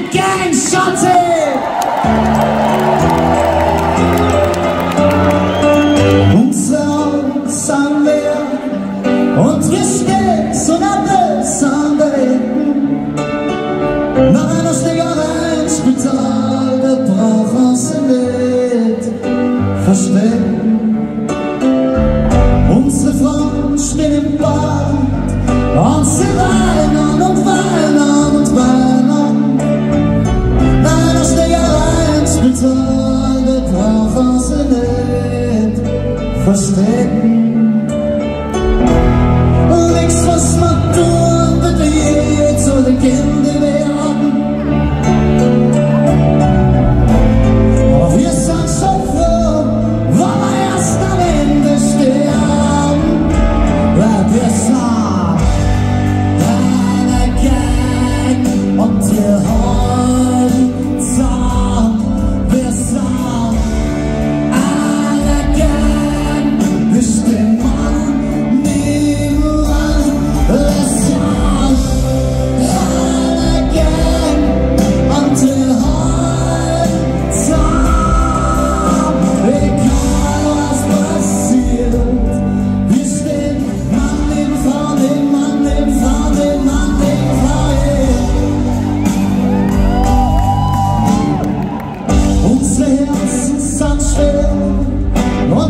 mit Gang Schotte! Unsere sind wir, unsere Steps so und Nach einer Schlägerei im Spital, da braucht uns nicht verstehen. faz tempo